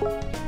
Música